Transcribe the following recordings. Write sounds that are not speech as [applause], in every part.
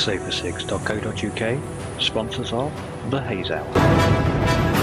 safer6.co.uk, sponsors of The Haze Hour.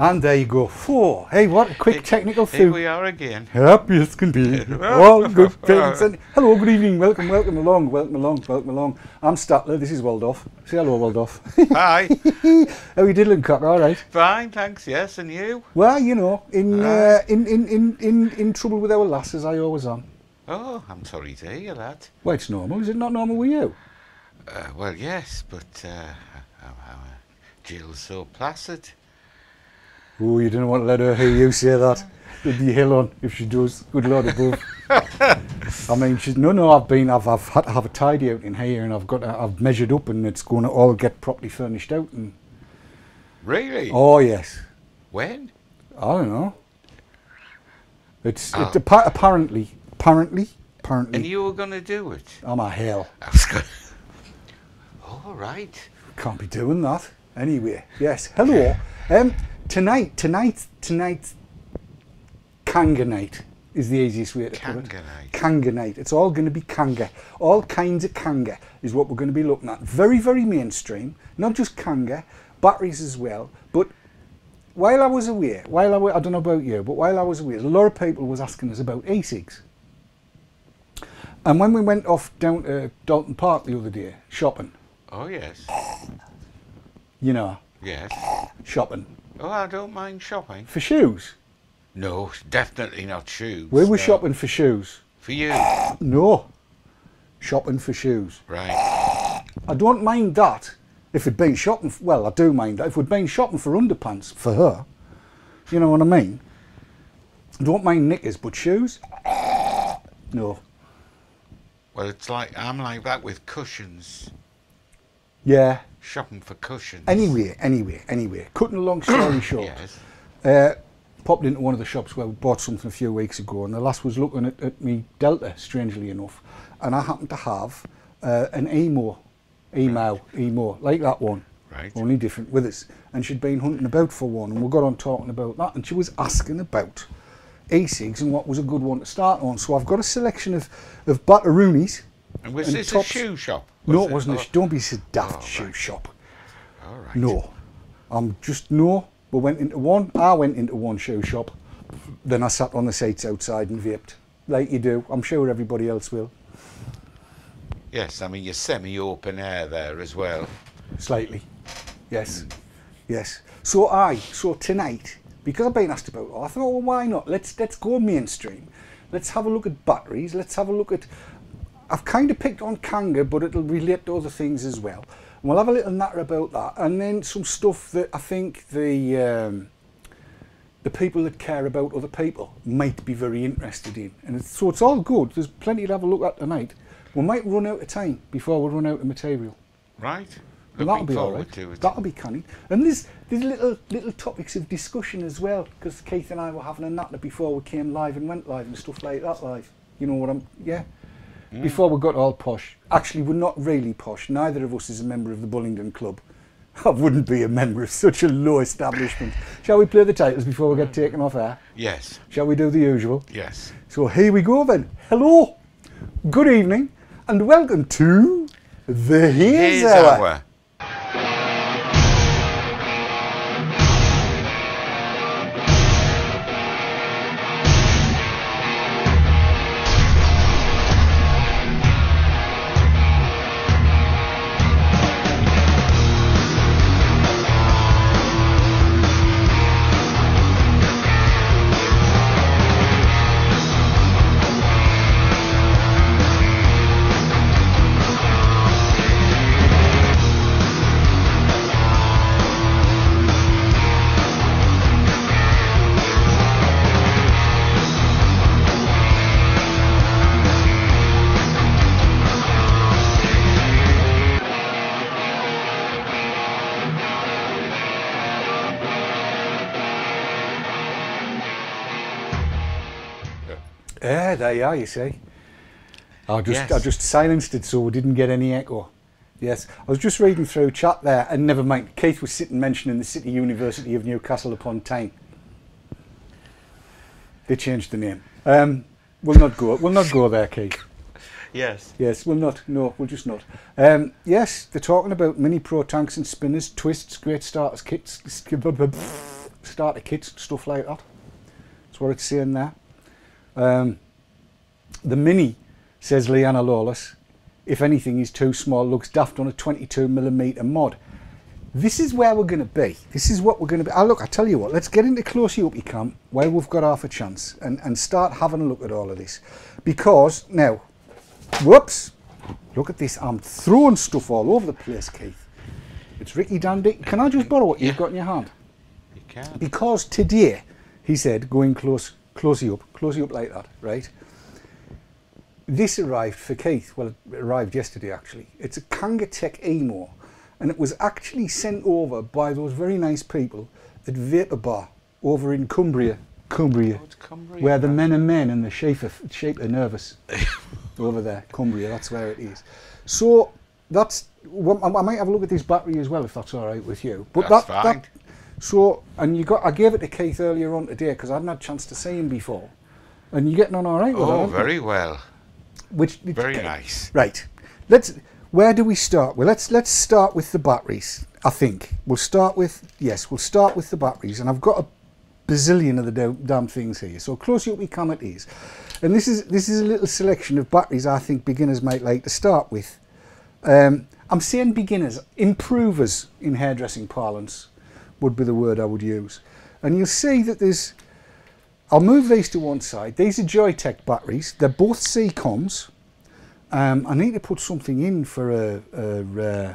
And there you go. Four. Hey, what a quick technical Here thing. we are again. Happy as can be. All good things. And hello, good evening. Welcome, welcome along. Welcome along. Welcome along. I'm Statler. This is Waldorf. Say hello, Waldorf. Hi. [laughs] How you diddling, cock? All right. Fine, thanks. Yes, and you? Well, you know, in, uh, in, in, in, in, in trouble with our lasses, I always am. Oh, I'm sorry to hear that. Well, it's normal. Is it not normal with you? Uh, well, yes, but uh, uh, Jill's so placid. Oh, you didn't want to let her hear you say that. There'd be hell on if she does. Good Lord above. [laughs] I mean, she's no, no. I've been, I've, I've had to have a tidy out in here, and I've got, to, I've measured up, and it's going to all get properly furnished out. And Really? oh yes, When? I don't know. It's, Oh. it's appa- apparently, apparently, And you were going to do it? I'm a hell. I was going [laughs] All right. Can't be doing that. Anyway, yes. Hello. Um, tonight, tonight, tonight, Kanger night is the easiest way to put it. Kanger night. Kanger night. It's all going to be Kanger. All kinds of Kanger is what we're going to be looking at. Very, very mainstream. Not just Kanger, batteries as well. But while I was away, while I, I don't know about you, but while I was away, a lot of people was asking us about e-cigs. And when we went off down to Dalton Park the other day, shopping, Oh, yes. you know, Yes. shopping Oh, I don't mind shopping. for shoes. No, definitely not shoes. We were no. shopping for shoes. For you. [coughs] No, shopping for shoes. Right. I don't mind that if we'd been shopping. f well, I do mind that if we'd been shopping for underpants for her. You know what I mean? I don't mind knickers, but shoes. [coughs] No. Well, it's like, I'm like that with cushions. Yeah. Shopping for cushions. Anyway, anyway, anyway. Cutting a long story [coughs] short. Yes. Uh, popped into one of the shops where we bought something a few weeks ago, and the lass was looking at, at me Delta, strangely enough, and I happened to have uh, an emo, emo, emo, like that one, Right. only different with us. And she'd been hunting about for one, and we got on talking about that, and she was asking about e-cigs and what was a good one to start on. So I've got a selection of of Batteroonies. And was and this tops- a shoe shop? No, Was it wasn't. Oh, a don't be so daft. Oh, shoe right. shop. All right. No. I'm just no. We went into one. I went into one shoe shop. Then I sat on the seats outside and vaped, like you do. I'm sure everybody else will. Yes, I mean, you're semi-open air there as well. Slightly. Yes. Yes. So I. So tonight, because I've been asked about, it, I thought, well, why not? Let's let's go mainstream. Let's have a look at batteries. Let's have a look at. I've kind of picked on Kanger, but it'll relate to other things as well. And we'll have a little natter about that, and then some stuff that I think the um, the people that care about other people might be very interested in. And it's, so it's all good. There's plenty to have a look at tonight. We might run out of time before we run out of material. Right. And that'll be all right. That'll be canny. And there's there's little little topics of discussion as well because Keith and I were having a natter before we came live and went live and stuff like that live. You know what I'm? Yeah. Mm. Before we got all posh. Actually, we're not really posh. Neither of us is a member of the Bullingdon Club. [laughs] I wouldn't be a member of such a low establishment. Shall we play the titles before we get taken off air? Yes. Shall we do the usual? Yes. So here we go then. Hello, good evening, and welcome to the Haze Here's Hour. our. There you are. You see, I just Yes. I just silenced it so we didn't get any echo. Yes, I was just reading through chat there, and never mind. Keith was sitting mentioning the City University of Newcastle upon Tyne. They changed the name. Um, we'll not go. We'll not go there, Keith. Yes. Yes, we'll not. No, we'll just not. Um, yes, they're talking about mini pro tanks and spinners, twists, great starters kits, starter kits, stuff like that. That's what it's saying there. Um, the mini, says Leanna Lawless, if anything is too small, looks daft on a 22 millimeter mod. This is where we're going to be. This is what we're going to be. Oh, look, I tell you what, let's get into closey up you can, where we've got half a chance, and, and start having a look at all of this. Because, now, whoops, look at this. I'm throwing stuff all over the place, Keith. It's Ricky Dandy. Can I just borrow what you've got in your hand? You can. because today he said going close closey up closey up like that right this arrived for keith well it arrived yesterday actually it's a KangerTech emo and it was actually sent over by those very nice people at vapor bar over in cumbria cumbria Oh, Cumbria, where the men are men and the shape are, shape are nervous [laughs] over there cumbria that's where it is so that's well, I might have a look at this battery as well if that's all right with you but That's that, fine. that so, and you got, I gave it to Keith earlier on today because I hadn't had a chance to see him before. And you're getting on all right with it, Oh, aren't you? very well. Which, Very okay. nice. Right. Let's, where do we start? Well, let's, let's start with the batteries, I think. We'll start with, yes, we'll start with the batteries. And I've got a bazillion of the damn, things here. So close up we come at these. And this is, this is a little selection of batteries I think beginners might like to start with. Um, I'm saying beginners, improvers in hairdressing parlance would be the word I would use. And you'll see that there's, I'll move these to one side. These are Joyetech batteries. They're both C-coms. Um, I need to put something in for a, a, uh,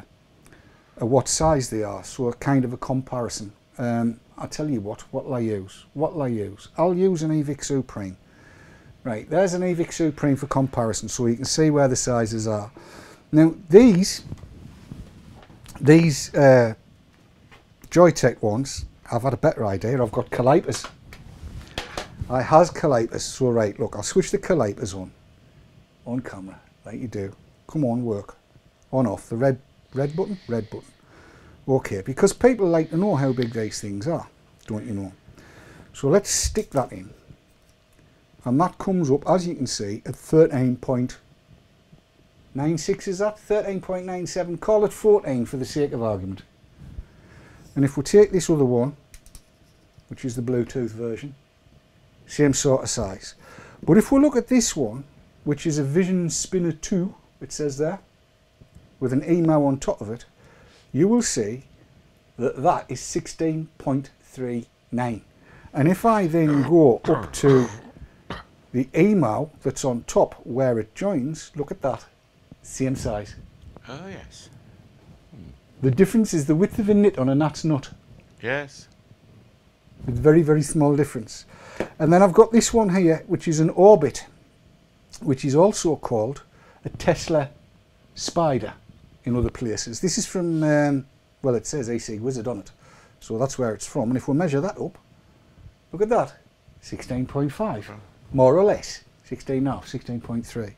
a what size they are, so a kind of a comparison. Um, I'll tell you what, what'll I use? What'll I use? I'll use an Evic Supreme. Right, there's an Evic Supreme for comparison, so you can see where the sizes are. Now, these, these uh, Joyetech ones, I've had a better idea. I've got calipers. I has calipers. So right, look, I'll switch the calipers on, on camera, like you do. Come on, work. On off the red red button, red button. Okay, because people like to know how big these things are, don't you know? So let's stick that in. And that comes up, as you can see, at 13.96 is that? 13.97, call it 14 for the sake of argument. And if we take this other one, which is the Bluetooth version, same sort of size. But if we look at this one, which is a Vision Spinner 2, it says there, with an email on top of it, you will see that that is 16.39. And if I then go up to the email that's on top where it joins, look at that, same size. Oh, yes. The difference is the width of a knit on a gnat's nut. Yes. with very very small difference and then I've got this one here which is an orbit which is also called a Tesla Spider in other places. This is from um, well it says AC Wizard on it so that's where it's from. And if we measure that up look at that 16.5 more or less 16 now 16.3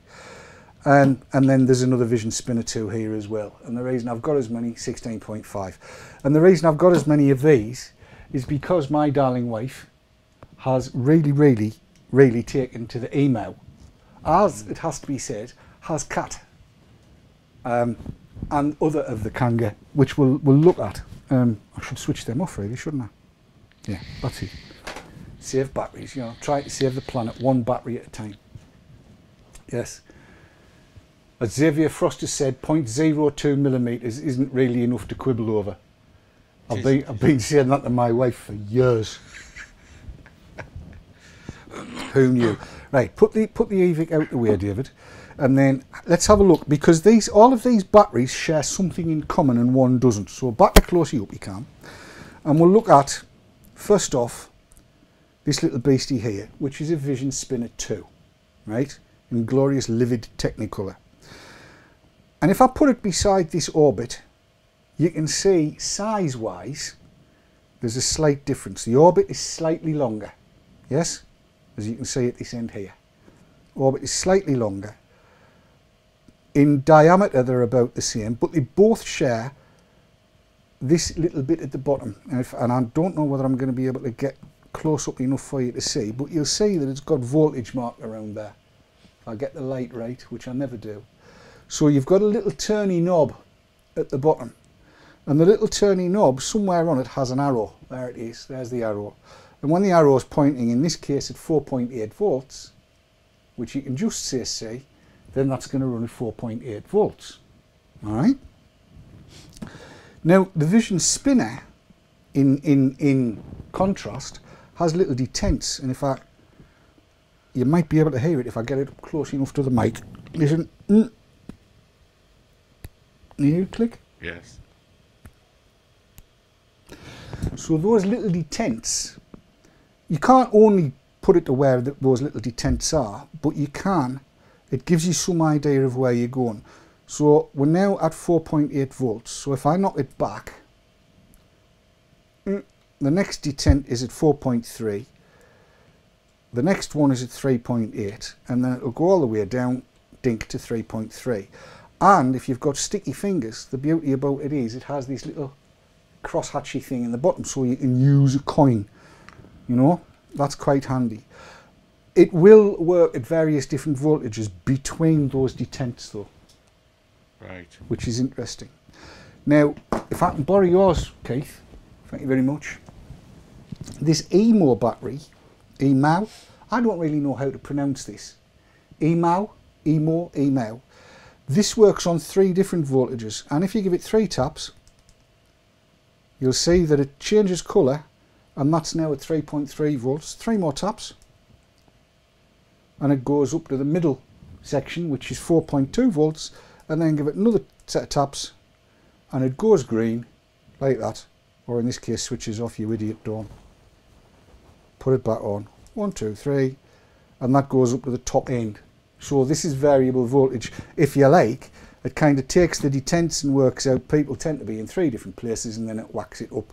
and and then there's another Vision Spinner 2 here as well. And the reason I've got as many 16.5 and the reason I've got as many of these is because my darling wife has really really really taken to the email. As it has to be said has cat um, and other of the Kanger which we'll, we'll look at. Um, I should switch them off really shouldn't I? Yeah that's it. Save batteries you know try to save the planet one battery at a time. Yes. As Xavier Frost has said, 0.02 millimetres isn't really enough to quibble over. I've been, I've been saying that to my wife for years. Who knew? Right, put the put the Evic out the way, David, and then let's have a look because these all of these batteries share something in common and one doesn't. So back to closely up you can, and we'll look at first off this little beastie here, which is a Vision Spinner 2, right, in glorious livid Technicolor. And if I put it beside this orbit, you can see size-wise, there's a slight difference. The orbit is slightly longer, yes, as you can see at this end here. Orbit is slightly longer. in diameter they're about the same, but they both share this little bit at the bottom. And, if, and I don't know whether I'm going to be able to get close up enough for you to see, but you'll see that it's got voltage marked around there. I get the light right, which I never do. So you've got a little turny knob at the bottom. And the little turny knob, somewhere on it has an arrow. There it is, there's the arrow. And when the arrow is pointing, in this case at 4.8 volts, which you can just say then that's going to run at 4.8 volts. All right. Now the Vision Spinner, in in in contrast, has little detents, and if I, you might be able to hear it if I get it up close enough to the mic. Listen. Mm. You click. Yes. So those little detents, you can't only put it to where th those little detents are, but you can. It gives you some idea of where you're going. So we're now at 4.8 volts. So if I knock it back, mm, the next detent is at 4.3. The next one is at 3.8 and then it'll go all the way down, dink to 3.3. And if you've got sticky fingers, the beauty about it is it has this little cross hatchy thing in the bottom so you can use a coin, you know, that's quite handy. It will work at various different voltages between those detents though, Right. which is interesting. Now, if I can borrow yours, Keith, thank you very much. This EMO battery, EMAU, I don't really know how to pronounce this. EMAU, EMO, EMAU. This works on three different voltages, and if you give it three taps, you'll see that it changes colour, and that's now at 3.3 volts. Three more taps, and it goes up to the middle section, which is 4.2 volts, and then give it another set of taps, and it goes green, like that, or in this case switches off, you idiot don't. Put it back on, one, two, three, and that goes up to the top end. So this is variable voltage. If you like, it kind of takes the detents and works out people tend to be in three different places and then it whacks it up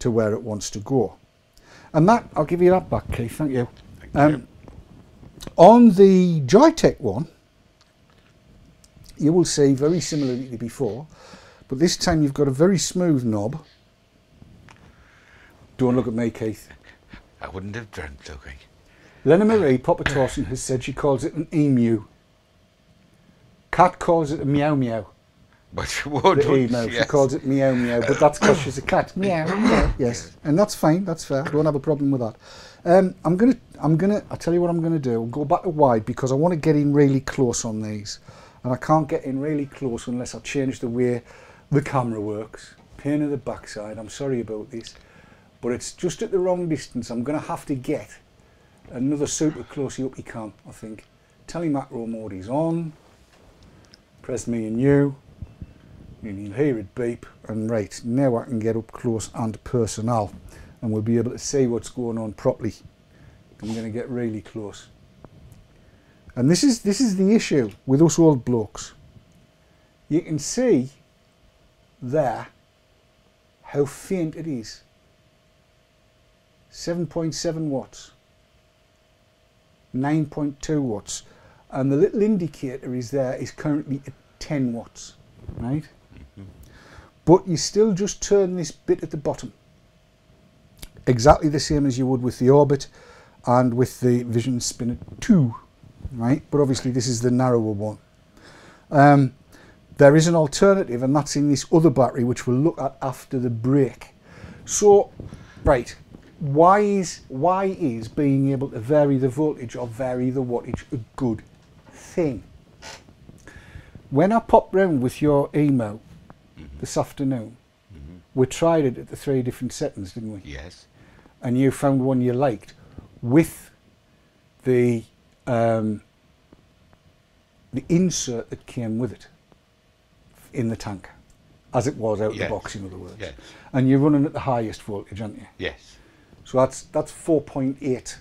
to where it wants to go. And that, I'll give you that back, Keith, thank you. Thank Um, you. On the Joyetech one, you will see very similarly to before, but this time you've got a very smooth knob. Don't look at me, Keith. I wouldn't have dreamt looking. Lena Marie Popper Torson has said she calls it an emu. Cat calls it a meow meow. But she would, The wouldn't email, she calls it meow meow, but that's because she's a cat. Meow meow. Yes, and that's fine. That's fair. I Don't have a problem with that. Um, I'm gonna, I'm gonna. I tell you what I'm gonna do. I'll go back to wide because I want to get in really close on these, and I can't get in really close unless I change the way the camera works. Pain in the backside. I'm sorry about this, but it's just at the wrong distance. I'm gonna have to get another super closey up you can. I think. Telemacro mode is on. Press me and you and you'll hear it beep and right now I can get up close and personal and we'll be able to see what's going on properly. I'm going to get really close. And this is this is the issue with us old blokes. You can see there how faint it is. 7.7 watts. 9.2 watts. And the little indicator is there is currently at 10 watts right but you still just turn this bit at the bottom. Exactly the same as you would with the orbit and with the vision spinner 2 right? But obviously this is the narrower one. Um, there is an alternative and that's in this other battery which we'll look at after the break. So right why is why is being able to vary the voltage or vary the wattage a good thing? When I pop round with your email this afternoon, we tried it at the three different settings, didn't we? Yes. And you found one you liked with the um, the insert that came with it in the tank, as it was out Yes. the box, in other words. Yes. And you're running at the highest voltage, aren't you? Yes. So that's that's 4.8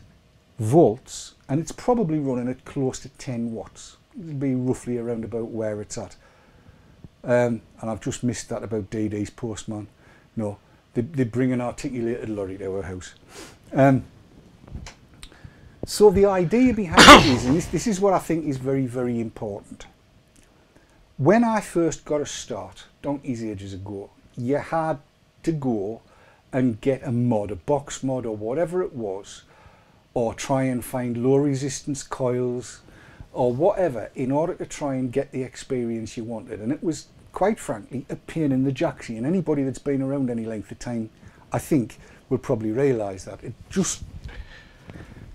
volts, and it's probably running at close to 10 watts. It'll be roughly around about where it's at. Um, and I've just missed that about DD's postman. No, they, they bring an articulated lorry to our house. Um, so the idea behind it is, and this, this is what I think is very, very important. when I first got a start, donkeys ages ago, you had to go and get a mod, a box mod or whatever it was, or try and find low resistance coils or whatever in order to try and get the experience you wanted. And it was quite frankly a pain in the jacksy. And anybody that's been around any length of time, I think, will probably realise that. It just,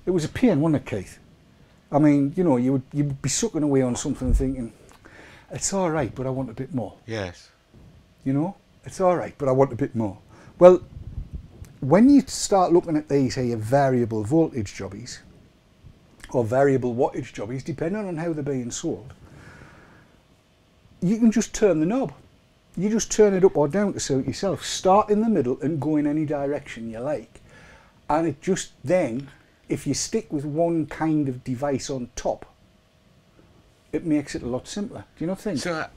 it was a pain, wasn't it, Keith? I mean, you know, you would you'd be sucking away on something and thinking, it's all right, but I want a bit more. Yes. You know, it's all right, but I want a bit more. Well, when you start looking at these here variable voltage jobbies or variable wattage jobbies, depending on how they're being sold, you can just turn the knob. You just turn it up or down to suit yourself. Start in the middle and go in any direction you like. And it just then, if you stick with one kind of device on top, it makes it a lot simpler. Do you not think? So uh,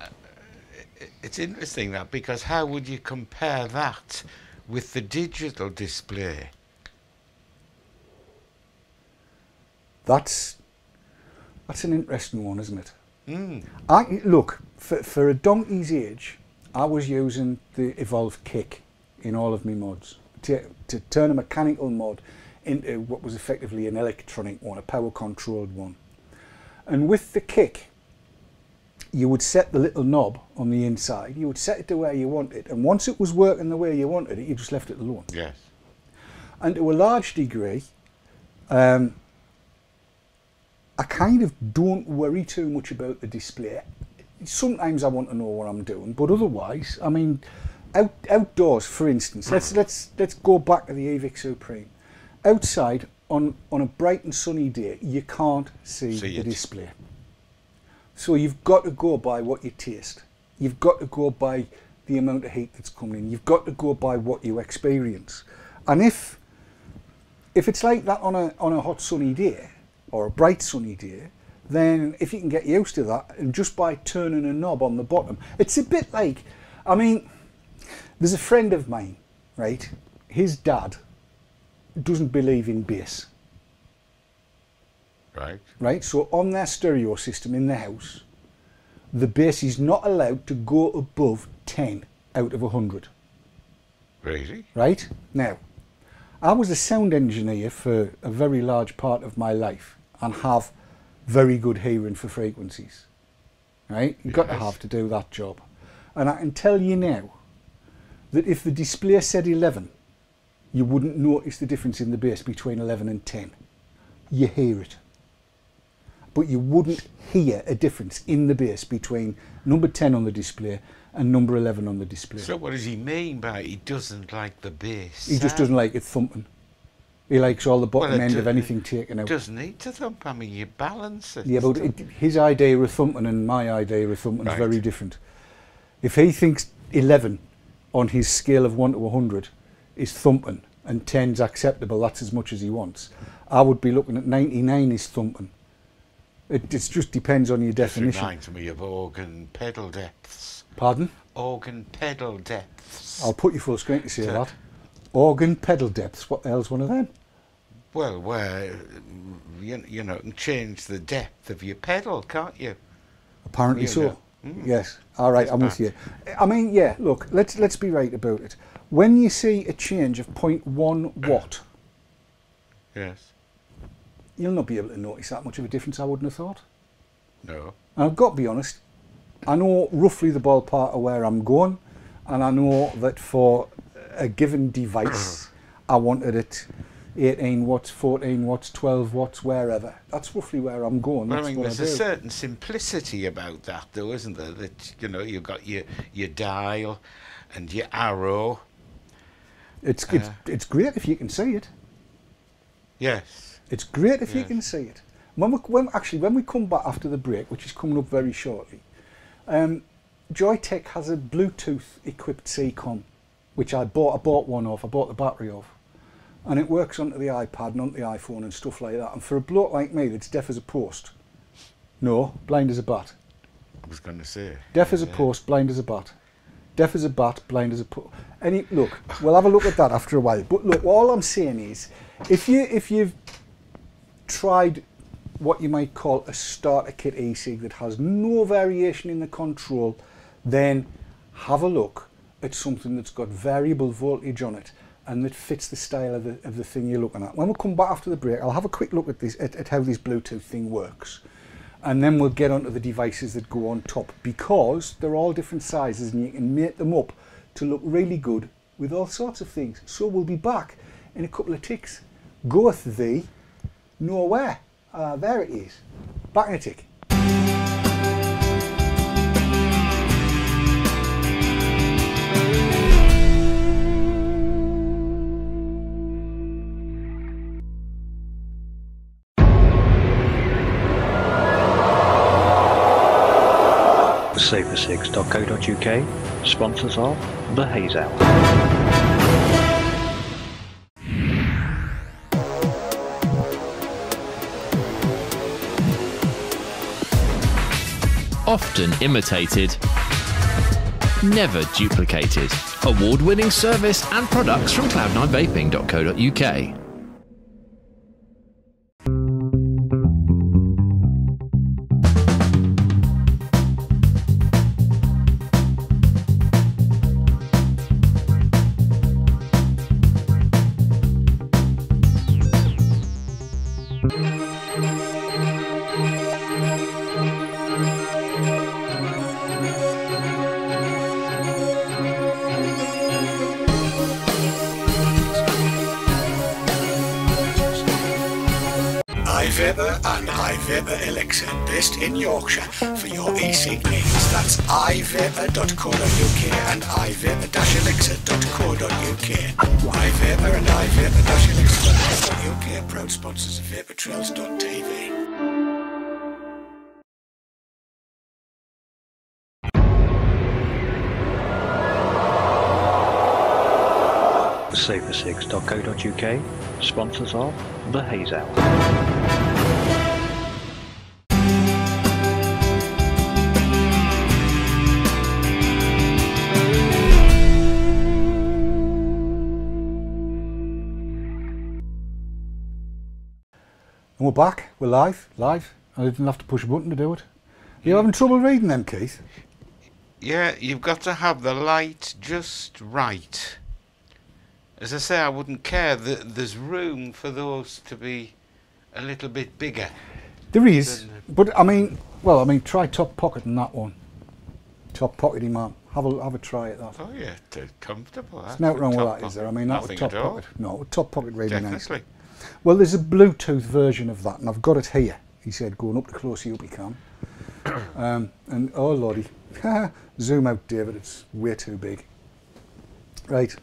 it's interesting that because how would you compare that with the digital display? That's that's an interesting one, isn't it? Mm. I look for for a donkey's age. I was using the Evolv Kick in all of my mods to to turn a mechanical mod into what was effectively an electronic one, a power controlled one. And with the kick, you would set the little knob on the inside. You would set it to where you want it, and once it was working the way you wanted it, you just left it alone. Yes. And to a large degree, um, I kind of don't worry too much about the display. Sometimes I want to know what I'm doing, but otherwise, I mean, out, outdoors, for instance, let's let's let's go back to the Evic Supreme. Outside on on a bright and sunny day, you can't see, See the it. display. So you've got to go by what you taste. You've got to go by the amount of heat that's coming in. You've got to go by what you experience. And if if it's like that on a on a hot sunny day or a bright sunny day, then if you can get used to that and just by turning a knob on the bottom, it's a bit like I mean, there's a friend of mine, right? His dad doesn't believe in bass Right. right? So on their stereo system in the house, the bass is not allowed to go above 10 out of 100, Crazy. right? Now, I was a sound engineer for a very large part of my life and have very good hearing for frequencies, right? You've got to have to do that job. And I can tell you now that if the display said 11, you wouldn't notice the difference in the bass between 11 and 10. You hear it. But you wouldn't hear a difference in the bass between number 10 on the display and number 11 on the display. So what does he mean by he doesn't like the bass? he just doesn't like it thumping. He likes all the bottom Well, end of anything taken out. Doesn't need to thump. I mean, you balance it. Yeah, but it, his idea of thumping and my idea of thumping is very different. If he thinks 11 on his scale of 1 to 100 is thumping and 10's acceptable, that's as much as he wants, I would be looking at 99 is thumping. It, it just depends on your This definition. reminds me of organ pedal depths. Pardon? Organ pedal depths. I'll put you full screen to see that. Organ pedal depths, what the hell's one of them? Well, where you, you know, can change the depth of your pedal, can't you? Apparently You so. know. Mm. Yes. All right, I'm with you. I mean, yeah. Look, let's let's be right about it. When you see a change of 0.1 watt, [coughs] Yes. you'll not be able to notice that much of a difference. I wouldn't have thought. No. And I've got to be honest. I know roughly the ballpark of where I'm going, and I know that for a given device, [clears throat] I wanted it 18 watts, 14 watts, 12 watts, wherever. That's roughly where I'm going. Well, I mean, there's I a certain simplicity about that, though, isn't there? That you know, you've got your your dial and your arrow. It's, it's, uh, it's great if you can see it. Yes. It's great if you can see it. When we, when actually when we come back after the break, which is coming up very shortly, um, Joyetech has a Bluetooth equipped CCOM, which I bought. I bought one off. I bought the battery off, and it works onto the iPad and onto the iPhone and stuff like that. And for a bloke like me that's deaf as a post, no, blind as a bat, I was going to say. deaf as a post, blind as a bat, deaf as a bat, blind as a post. Any look, we'll have a look at that after a while. But look, all I'm saying is, if you if you've tried what you might call a starter kit e-cig that has no variation in the control, then have a look at something that's got variable voltage on it and that fits the style of the, of the thing you're looking at. When we come back after the break, I'll have a quick look at this at, at how this Bluetooth thing works. And then we'll get onto the devices that go on top because they're all different sizes and you can make them up to look really good with all sorts of things. So we'll be back in a couple of ticks. Goeth thee nowhere. Ah, there it is. Back in a tick. Safer6.co.uk, sponsors of The Haze Hour. often imitated, never duplicated. Award winning service and products from cloud9vaping.co.uk. iViber.co.uk and iViber-elixir.co.uk. iViber and iViber-elixir.co.uk, proud sponsors of VaporTrails.tv. Safer6.co.uk, sponsors of The Haze Hour. And we're back. We're live. Live. I didn't have to push a button to do it. You having trouble reading them, Keith? Yeah, you've got to have the light just right. As I say, I wouldn't care there's room for those to be a little bit bigger. There is, but I mean, well, I mean, try top pocket in that one. Top pockety man. Have a have a try at that. Oh yeah, comfortable. There's nothing wrong with that, is there? I mean, that Nothing would top pocket. No, top pocket really nice. Well, there's a Bluetooth version of that, and I've got it here. He said, going up the closer you can. [coughs] Um, and oh lordy, [laughs] zoom out, David. It's way too big. Right.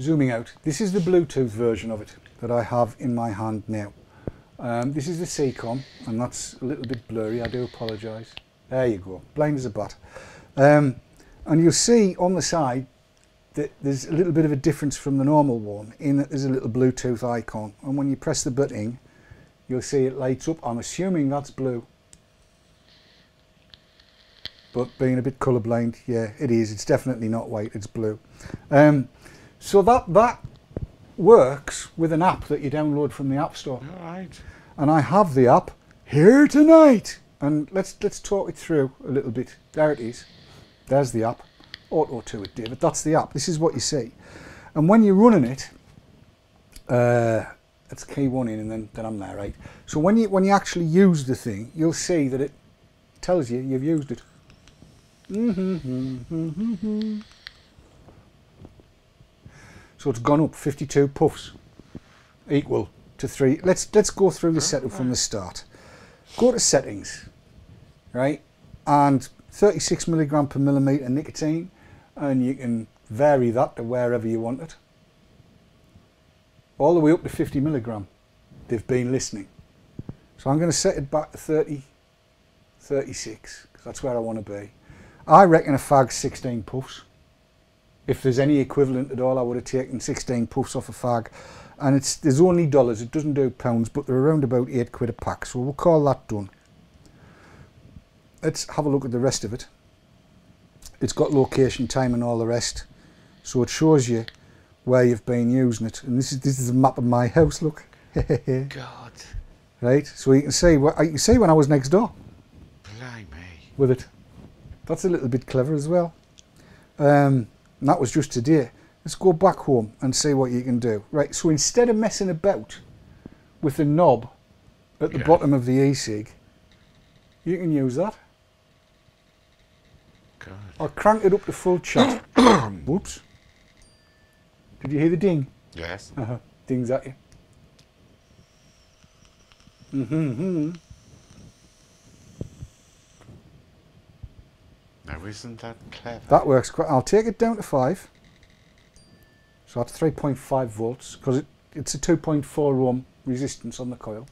Zooming out. This is the Bluetooth version of it that I have in my hand now. Um, this is the Seacom, and that's a little bit blurry. I do apologise. There you go, blind as a bat. Um, and you'll see on the side that there's a little bit of a difference from the normal one in that there's a little Bluetooth icon. And when you press the button, you'll see it lights up. I'm assuming that's blue. But being a bit colourblind, yeah, it is. It's definitely not white, it's blue. Um, so that, that works with an app that you download from the App Store All right. and I have the app here tonight. And let's let's talk it through a little bit. There it is. There's the app. Auto to it, David. That's the app. This is what you see. And when you're running it, uh, let's key one in and then, then I'm there, right? So when you when you actually use the thing, you'll see that it tells you you've used it. So it's gone up 52 puffs, equal to three. Let's let's go through the setup from the start. Go to settings, right, and 36 milligram per millimeter nicotine, and you can vary that to wherever you want it. All the way up to 50 milligram. They've been listening. So I'm going to set it back to 30, 36, because that's where I want to be. I reckon a fag's 16 puffs. If there's any equivalent at all, I would have taken 16 puffs off a fag. And it's there's only dollars, it doesn't do pounds, but they're around about 8 quid a pack. So we'll call that done. Let's have a look at the rest of it. It's got location, time and all the rest. So it shows you where you've been using it. And this is this is a map of my house, look. [laughs] God. right? So you can see what can see when I was next door Blimey. with it. That's a little bit clever as well. Um, and that was just today. Let's go back home and see what you can do. Right, so instead of messing about with the knob at the Yeah. bottom of the e-cig, you can use that. God. I'll crank it up to full chat. [coughs] Whoops. Did you hear the ding? Yes. Uh-huh. Dings at you. Mm-hmm. Now, isn't that clever? That works quite. I'll take it down to five. So that's 3.5 volts because it, it's a 2.4 ohm resistance on the coil.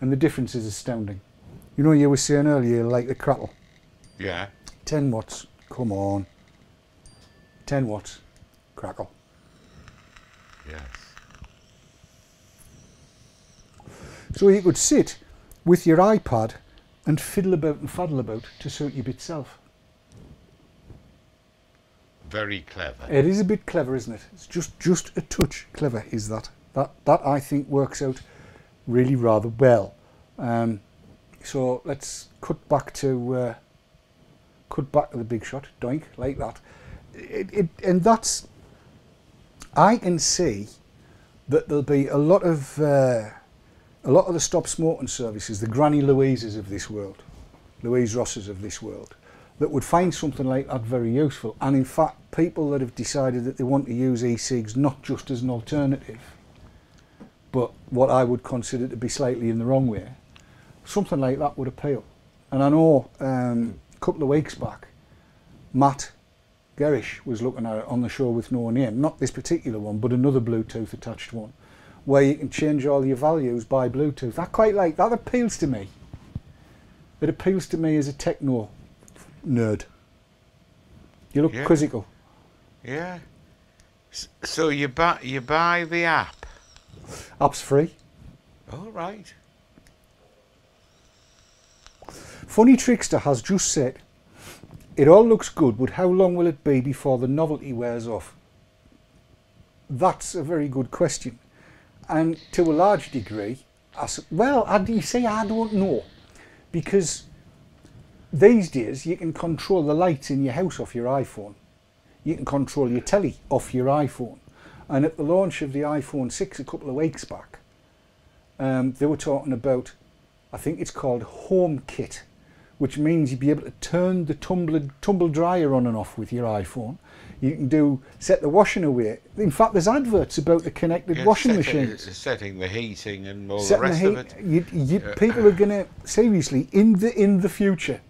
And the difference is astounding. You know, you were saying earlier, like the crackle. Yeah. 10 watts. Come on. 10 watts. Crackle. Yes. So you could sit with your iPad and fiddle about and faddle about to suit your bit self. Very clever. It is a bit clever, isn't it? It's just just a touch clever, is that? That that I think works out really rather well. Um, so let's cut back to uh, cut back to the big shot, doink, like that. It, it, and that's, I can see that there'll be a lot of, uh, a lot of the stop smoking services, the Granny Louises of this world, Louise Rosses of this world, that would find something like that very useful. And in fact, people that have decided that they want to use e-cigs not just as an alternative, but what I would consider to be slightly in the wrong way, something like that would appeal. And I know um, a couple of weeks back, Matt Gerrish was looking at it on the show with no name, not this particular one, but another Bluetooth attached one, where you can change all your values by Bluetooth. I quite like that. Appeals to me. It appeals to me as a techno nerd. You look Yeah. quizzical. Yeah. So you buy you buy the app. App's free. All right. Funny Trickster has just said, it all looks good, but how long will it be before the novelty wears off? That's a very good question. And to a large degree, I well, I, you see, I don't know. Because these days you can control the lights in your house off your iPhone. You can control your telly off your iPhone. And at the launch of the iPhone 6 a couple of weeks back, um, they were talking about, I think it's called HomeKit, which means you'd be able to turn the tumble, tumble dryer on and off with your iPhone. You can do set the washing away. In fact, there's adverts about the connected Yeah, washing setting- machines. Setting the heating and all the rest the of it. You, you, Yeah. people are going to seriously in the in the future,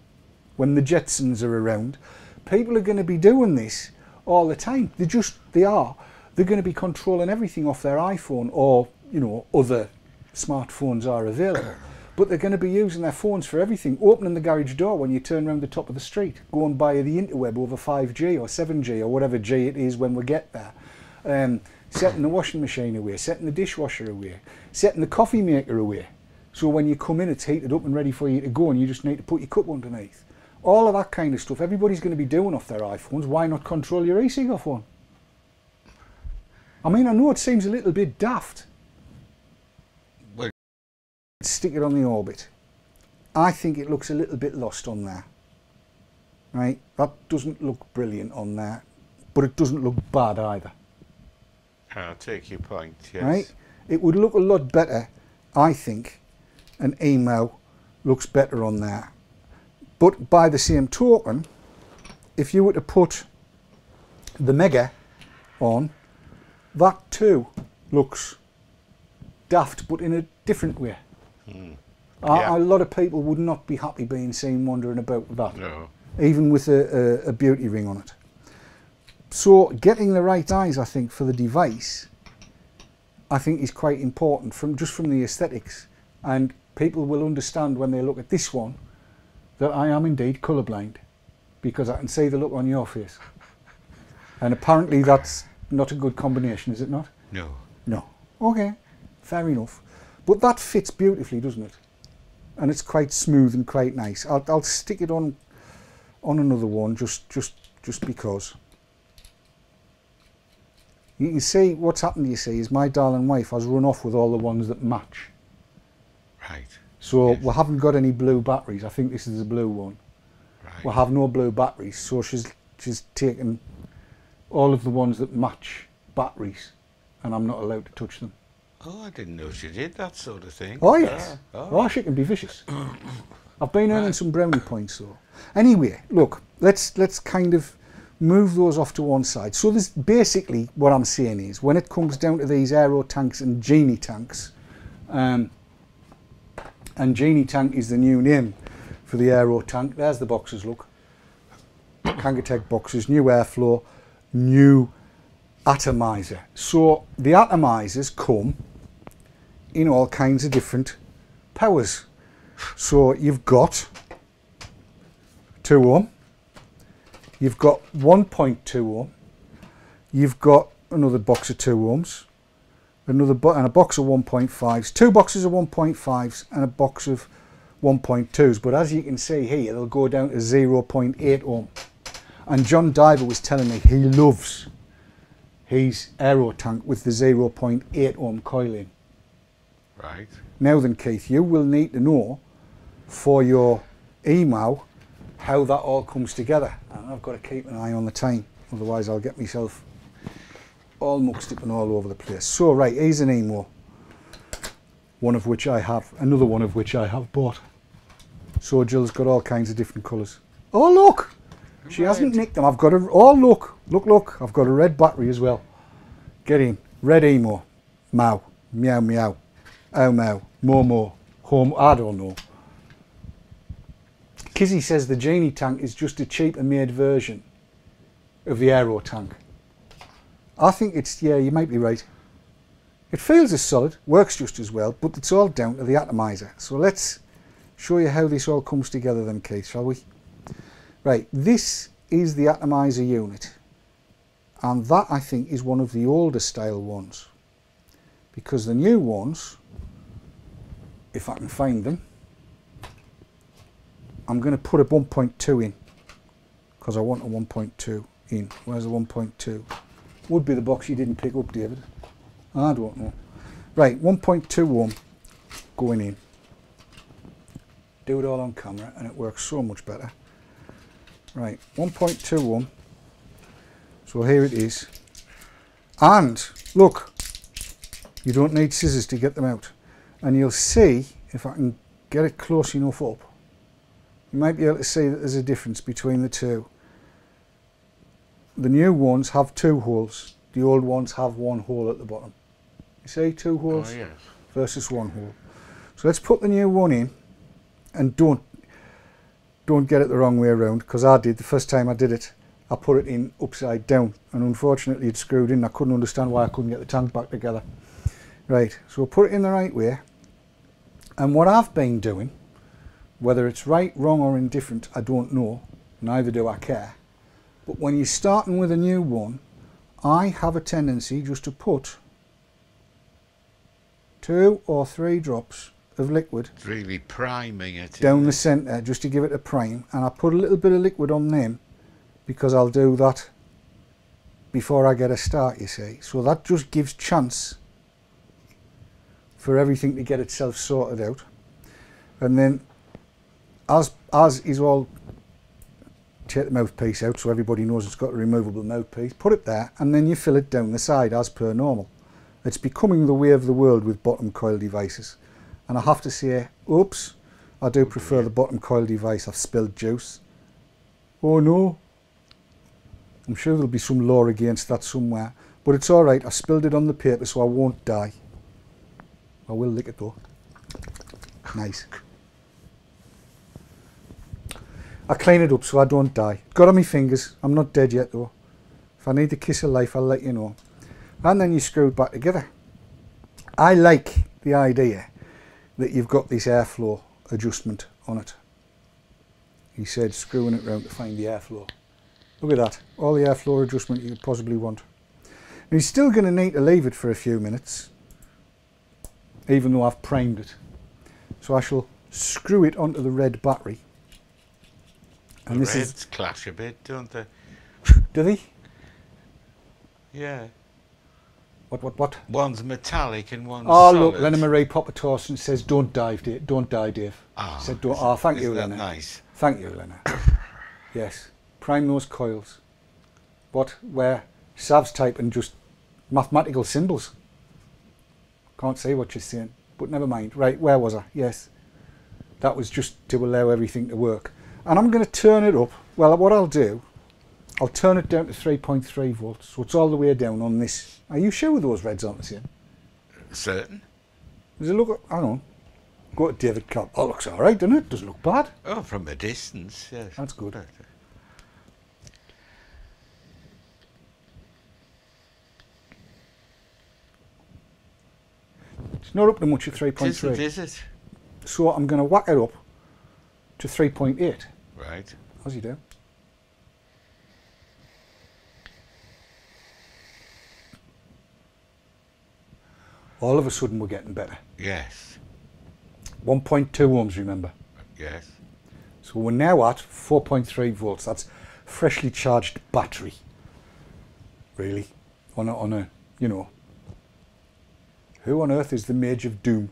when the Jetsons are around, people are going to be doing this all the time. They just they are. They're going to be controlling everything off their iPhone or you know other smartphones are available. But they're going to be using their phones for everything. Opening the garage door when you turn around the top of the street, going by the interweb over 5G or 7G or whatever G it is when we get there. Um, setting the washing machine away, setting the dishwasher away, setting the coffee maker away. So when you come in, it's heated up and ready for you to go, and you just need to put your cup underneath. All of that kind of stuff. Everybody's going to be doing off their iPhones. Why not control your e-cig off one? I mean, I know it seems a little bit daft. Well- Stick it on the orbit. I think it looks a little bit lost on there. Right? That doesn't look brilliant on there, but it doesn't look bad either. I'll take your point. Yes. right? It would look a lot better, I think. An email looks better on there. But by the same token, if you were to put the Mega on, that too looks daft, but in a different way. Hmm. A- Yeah. A lot of people would not be happy being seen wandering about with that No. even with a, a, a beauty ring on it. So getting the right eyes, I think, for the device, I think is quite important from just from the aesthetics, and people will understand when they look at this one that I am indeed colourblind, because I can see the look on your face, and apparently that's not a good combination, is it not? No. No. Okay, fair enough. But that fits beautifully, doesn't it? And it's quite smooth and quite nice. I'll, I'll stick it on on another one just just just because. You can see what's happened. You see, is my darling wife has run off with all the ones that match. Right. So Yes. we haven't got any blue batteries. I think this is a blue one. Right. We have no blue batteries, so she's she's taken all of the ones that match batteries, and I'm not allowed to touch them. Oh, I didn't know she did that sort of thing. Oh yes, Ah, oh, she can be vicious. [coughs] I've been earning Right. some brownie points though. Anyway, look, let's let's kind of move those off to one side. So this basically what I'm saying is when it comes down to these aero tanks and genie tanks, um, and genie tank is the new name for the aero tank. There's the boxes. Look, [coughs] KangerTech boxes, new airflow, new atomizer. So the atomizers come in all kinds of different powers. So you've got 2 ohm, you've got 1.2 ohm, you've got another box of 2 ohms, another and a box of 1.5s, two boxes of 1.5s and a box of 1.2s. But as you can see here, they'll go down to 0.8 ohm. And John Diver was telling me he loves his aero tank with the 0.8 ohm coiling. Right. Now then, Keith, you will need to know for your email how that all comes together. And I've got to keep an eye on the time, otherwise I'll get myself all muxed up and all over the place. So, right, here's an email, one of which I have, another one of which I have bought. So Jill's got all kinds of different colours. Oh, look! She hasn't nicked them. I've got a, oh, look, look, look, I've got a red battery as well. Get in. Red emo. Meow. Meow, meow. Oh, meow. More, more. Home. I don't know. Kizzy says the Genie tank is just a cheaper made version of the Aero tank. I think it's, yeah, you might be right. It feels as solid, works just as well, but it's all down to the atomizer. So let's show you how this all comes together then, Keith, shall we? Right, this is the atomizer unit. And that, I think, is one of the older style ones. Because the new ones, if I can find them, I'm going to put a 1.2 in. Because I want a 1.2 in. Where's the 1.2? Would be the box you didn't pick up, David. I don't know. Right, 1.21 going in. Do it all on camera and it works so much better. Right, 1.21. So here it is. And look, you don't need scissors to get them out. And you'll see, if I can get it close enough up, you might be able to see that there's a difference between the two. The new ones have two holes. The old ones have one hole at the bottom. You see, two holes Oh, yes. versus one hole. So let's put the new one in and don't don't get it the wrong way around because I did. The first time I did it I put it in upside down. And unfortunately it screwed in. I couldn't understand why I couldn't get the tank back together. Right so we'll put it in the right way. And what I've been doing whether it's right wrong or indifferent I don't know. Neither do I care. But when you're starting with a new one I have a tendency just to put two or three drops of liquid It's really priming it. down the centre just to give it a prime. And I put a little bit of liquid on them because I'll do that before I get a start you see. So that just gives chance for everything to get itself sorted out. And then as as is all take the mouthpiece out so everybody knows it's got a removable mouthpiece put it there and then you fill it down the side as per normal. It's becoming the way of the world with bottom coil devices and I have to say oops I do prefer the bottom coil device I've spilled juice oh no I'm sure there'll be some law against that somewhere but it's alright I spilled it on the paper so I won't die I will lick it though nice I clean it up so I don't die. Got on my fingers. I'm not dead yet though. If I need the kiss of life, I'll let you know. And then you screw it back together. I like the idea that you've got this airflow adjustment on it. He said screwing it round to find the airflow. Look at that. All the airflow adjustment you could possibly want. And you're still going to need to leave it for a few minutes, even though I've primed it. So I shall screw it onto the red battery. The And this reds is clash a bit, don't they? Do they? Yeah. What, what, what? One's metallic and one's Oh, solid. look, Lena Marie Popper Torson says, don't dive, Dave. Don't die, Dave. Ah, said, don't, oh, thank you, Lena. nice? Thank you, Lena. [coughs] yes. Prime those coils. What? Where? Sav's typing just mathematical symbols. Can't see what you're saying, but never mind. Right, where was I? Yes. That was just to allow everything to work. And I'm going to turn it up. Well, what I'll do, I'll turn it down to 3.3 volts. So it's all the way down on this. Are you sure with those reds aren't the same? Certain. Does it look, hang on. Go to David Cobb. Oh, looks all right, doesn't it? Doesn't look bad. Oh, from a distance, yes. That's good. It's not up to much at uh, it isn't, 3.3. is it? So I'm going to whack it up to 3.8. Right. How's he do? All of a sudden we're getting better. Yes. 1.2 ohms, remember. Yes. So we're now at 4.3 volts. That's freshly charged battery. Really? On a, on a, you know. Who on earth is the Mage of Doom?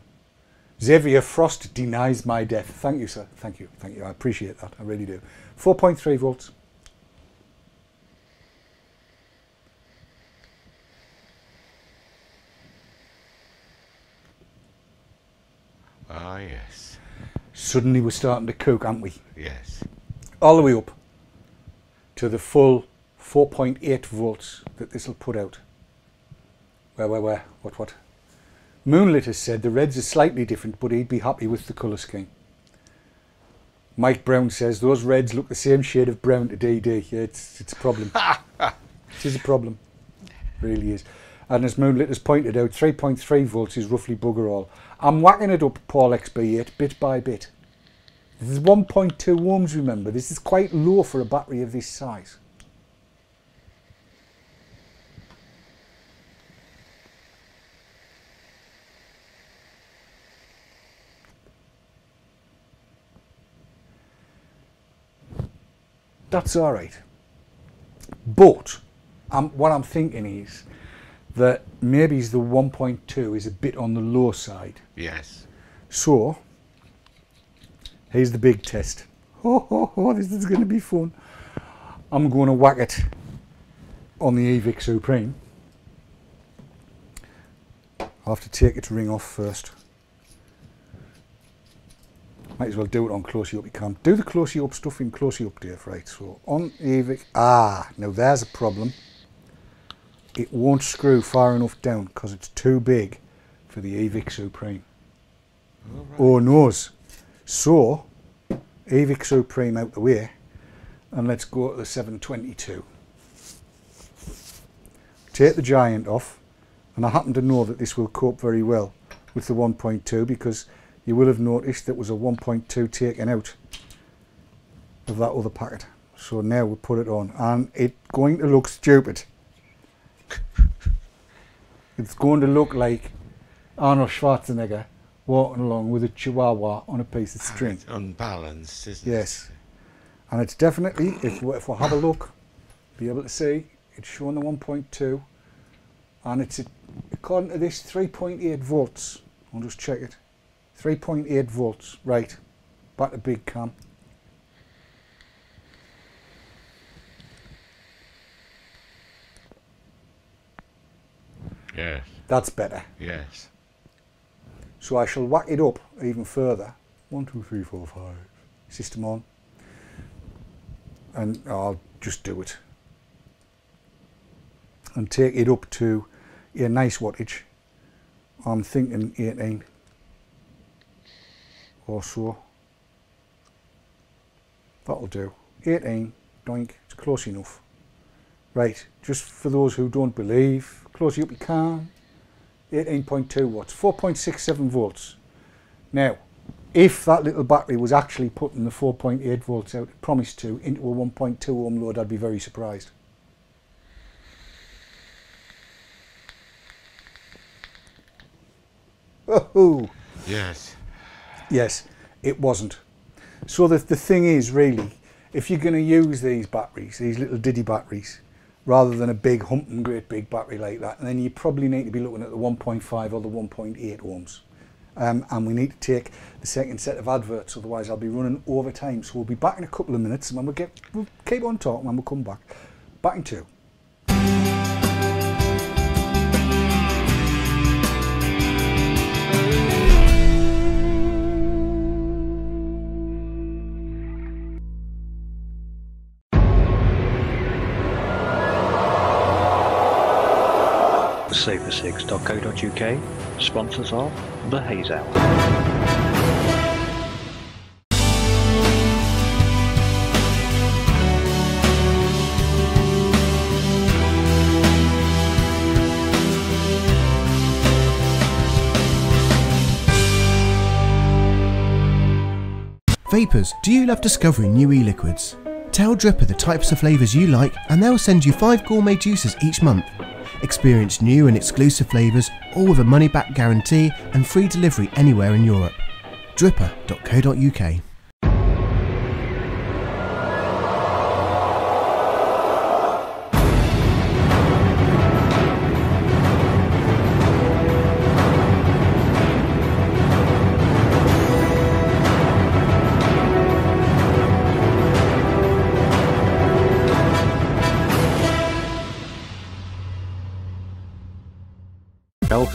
Xavier Frost denies my death. Thank you, sir. Thank you. Thank you. I appreciate that. I really do. 4.3 volts. Ah, yes. Suddenly we're starting to cook, aren't we? Yes. All the way up to the full 4.8 volts that this will put out. Where, where, where? What, what? Moonlit has said the reds are slightly different, but he'd be happy with the colour scheme. Mike Brown says those reds look the same shade of brown to DD. Yeah, it's, it's a problem. [laughs] it is a problem. Really is. And as Moonlit has pointed out, 3.3 volts is roughly bugger all. I'm whacking it up, Paul XB8, bit by bit. This is 1.2 ohms, remember. This is quite low for a battery of this size. That's all right. But um, what I'm thinking is that maybe the 1.2 is a bit on the low side. Yes. So, here's the big test. [laughs] Oh, ho, ho, this is going to be fun. I'm going to whack it on the Evic Supreme. I'll have to take its ring off first. Might as well do it on closey up you can. Do the closey up stuff in closey up, Dave. Right, so on Evic. Ah, now there's a problem. It won't screw far enough down because it's too big for the Evic Supreme. Oh noes. So, Evic Supreme out the way, and let's go to the 722. Take the Giant off, and I happen to know that this will cope very well with the 1.2 because you will have noticed there was a 1.2 taken out of that other packet. So now we put it on, and it's going to look stupid. It's going to look like Arnold Schwarzenegger walking along with a chihuahua on a piece of ah, string. It's unbalanced, isn't Yes. And it's definitely, if we, if we have a look, be able to see, it's showing the 1.2 and it's, a, according to this, 3.8 volts. I'll just check it. 3.8 volts, right. Back to big cam. Yes. That's better. Yes. So I shall whack it up even further. One, two, three, four, five. System on. And I'll just do it. And take it up to a nice wattage. I'm thinking 18 or so. That'll do. 18, doink, it's close enough. Right, just for those who don't believe, close up you can. 18.2 watts, 4.67 volts. Now, if that little battery was actually putting the 4.8 volts out, it promised to, into a 1.2 ohm load, I'd be very surprised. Oh, Yes. yes, it wasn't. So the, the thing is, really, if you're going to use these batteries, these little Diddy batteries, rather than a big humping great big battery like that. And then you probably need to be looking at the 1.5 or the 1.8 ohms. Um, and we need to take the second set of adverts, otherwise I'll be running over time. So we'll be back in a couple of minutes and when we get, we'll keep on talking when we come back. Back in two. Safer6.co.uk, sponsors of The Haze Hour. Vapors, do you love discovering new e-liquids? Tell Dripper the types of flavours you like and they'll send you 5 gourmet juices each month. Experience new and exclusive flavours, all with a money back guarantee and free delivery anywhere in Europe. Dripper.co.uk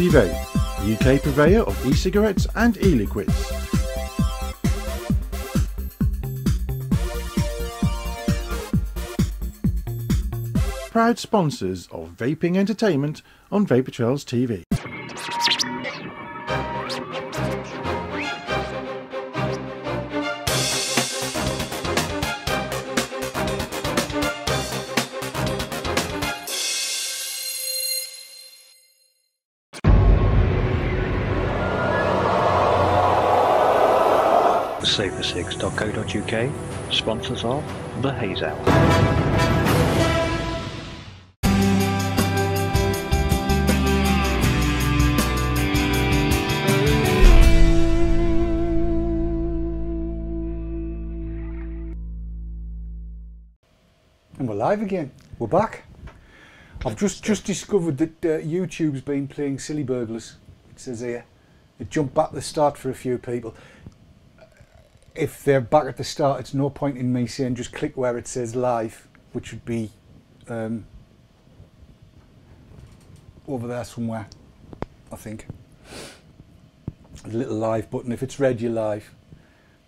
UK purveyor of e-cigarettes and e-liquids. Proud sponsors of vaping entertainment on Vapour Trails TV. Safer6.co.uk, sponsors of The Haze Hour. And we're live again. We're back. I've just just discovered that uh, YouTube's been playing silly burglars. It says here. It jumped back the start for a few people. If they're back at the start, it's no point in me saying just click where it says live, which would be um, over there somewhere, I think. A little live button. If it's red, you're live.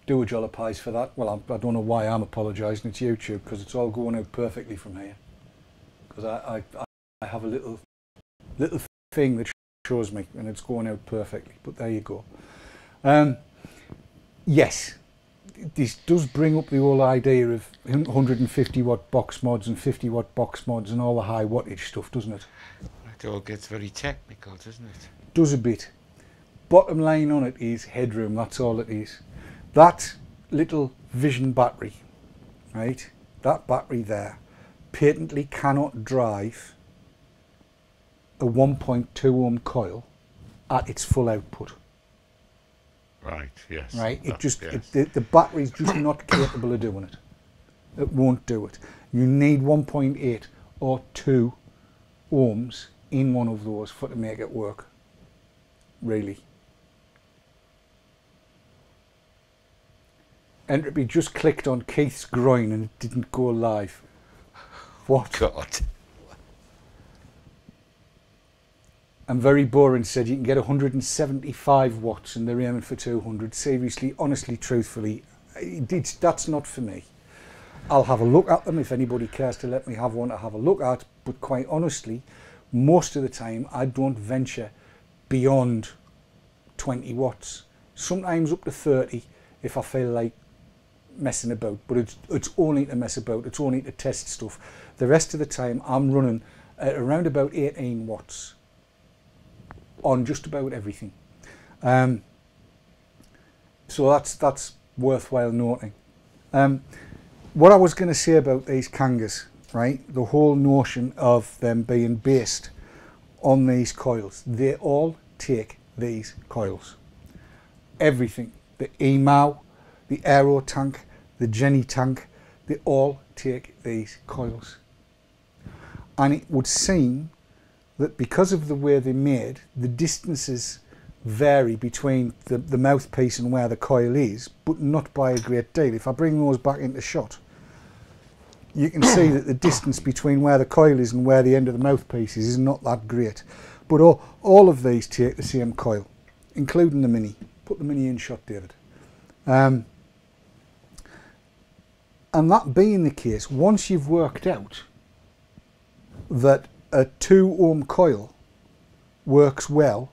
Do a pies for that. Well, I'm, I don't know why I'm apologising. It's YouTube because it's all going out perfectly from here. Because I, I, I have a little little thing that shows me and it's going out perfectly. But there you go. Um, yes, this does bring up the whole idea of 150 watt box mods and 50 watt box mods and all the high wattage stuff, doesn't it? It all gets very technical, doesn't it? Does a bit. Bottom line on it is headroom, that's all it is. That little vision battery, right? That battery there patently cannot drive a 1.2 ohm coil at its full output. Right, yes. right? It just yes. it, the, the battery's just not [coughs] capable of doing it. It won't do it. You need 1.8 or 2 ohms in one of those for to make it work. Really. Entropy just clicked on Keith's groin and it didn't go live. What? God. And very boring said you can get 175 watts and they're aiming for 200. Seriously, honestly, truthfully, it's, that's not for me. I'll have a look at them if anybody cares to let me have one to have a look at. But quite honestly, most of the time I don't venture beyond 20 watts. Sometimes up to 30 if I feel like messing about. But it's it's only to mess about. It's only to test stuff. The rest of the time I'm running at around about 18 watts on just about everything. Um, so that's that's worthwhile noting. Um, what I was going to say about these Kangers, right? The whole notion of them being based on these coils, they all take these coils. Everything, the EMOW, the Aero tank, the Jenny tank, they all take these coils. and it would seem that because of the way they're made, the distances vary between the, the mouthpiece and where the coil is, but not by a great deal. If I bring those back into shot, you can see that the distance between where the coil is and where the end of the mouthpiece is is not that great. But all, all of these take the same coil, including the mini. Put the mini in shot, David. Um, and that being the case, once you've worked out that a 2 ohm coil works well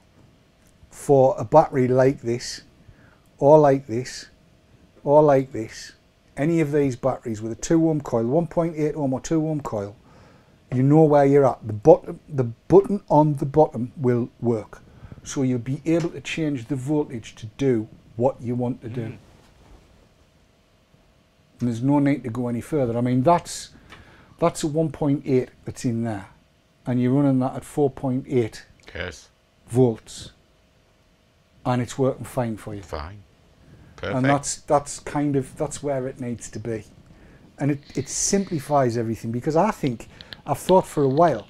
for a battery like this, or like this, or like this, any of these batteries with a 2 ohm coil, 1.8 ohm or 2 ohm coil, you know where you're at. The bottom, the button on the bottom will work. So you'll be able to change the voltage to do what you want to do. And there's no need to go any further. I mean, that's that's a 1.8 that's in there. And you're running that at 4.8 Yes. volts. And it's working fine for you. Fine. Perfect. and that's that's kind of that's where it needs to be and it, it simplifies everything because i think i've thought for a while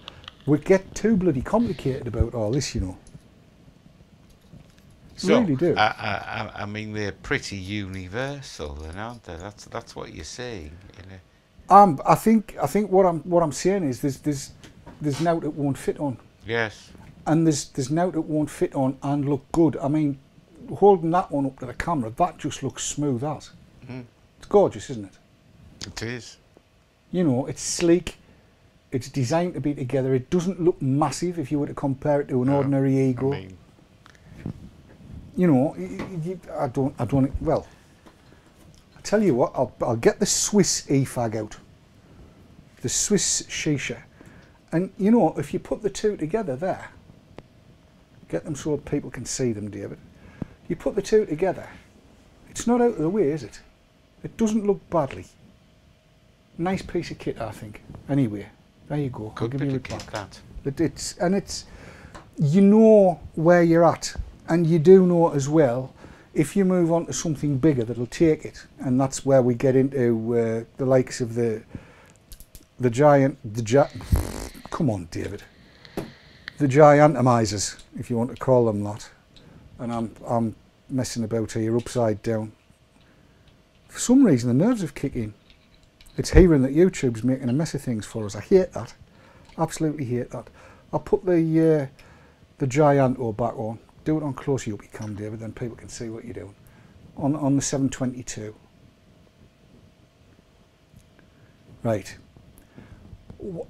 we'd get too bloody complicated about all this you know so, really do. I, I, I- I mean, they're pretty universal, then, aren't they? That's that's what you're saying. You know? um i think i think what i'm what i'm saying is there's there's there's now it won't fit on Yes. and there's there's now it won't fit on and look good i mean holding that one up to the camera that just looks smooth as Mhm. it's gorgeous isn't it It is. you know, it's sleek. It's designed to be together. It doesn't look massive if you were to compare it to an No, ordinary eGo. I mean, you know, y- y- you, I don't, I don't. Well, I tell you what, I'll, I'll get the Swiss EFAG out, the Swiss shisha, and you know, if you put the two together there, get them so people can see them, David. You put the two together, it's not out of the way, is it? It doesn't look badly. Nice piece of kit, I think. Anyway, there you go. I'll good give you of kit, that. But it's and it's you know where you're at, and you do know as well if you move on to something bigger that'll take it, and that's where we get into uh, the likes of the the giant the gi- come on David. The giantomizers if you want to call them that. And I'm I'm messing about here upside down. For some reason the nerves have kicked in. It's hearing that YouTube's making a mess of things for us. I hate that. Absolutely hate that. I'll put the uh, the Gianto back on. Do it on close up you can David then people can see what you're doing. On on the 722 right